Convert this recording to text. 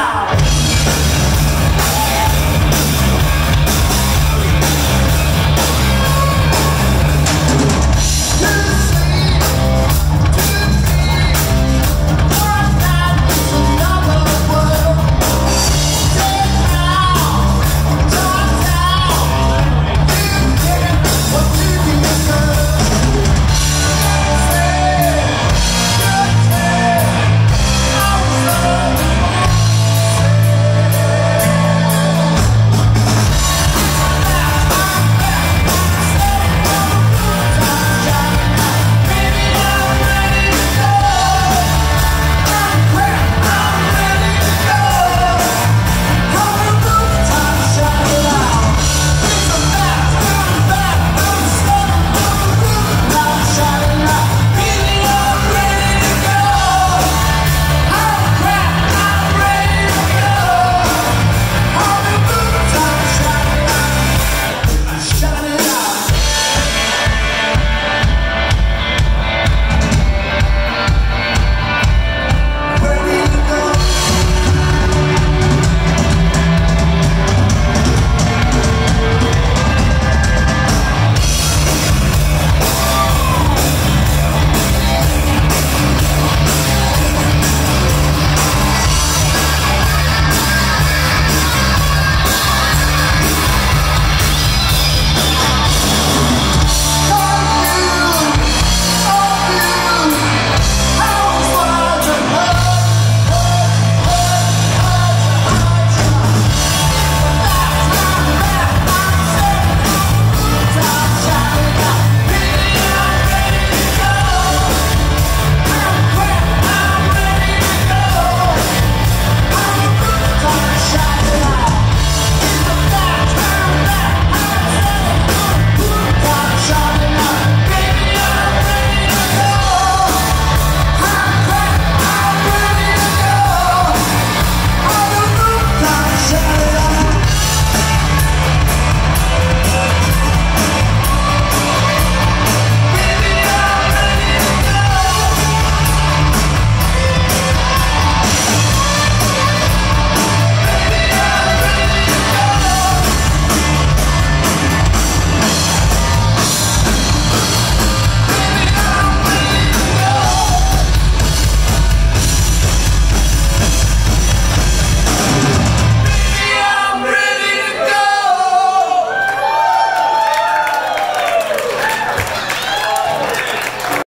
now.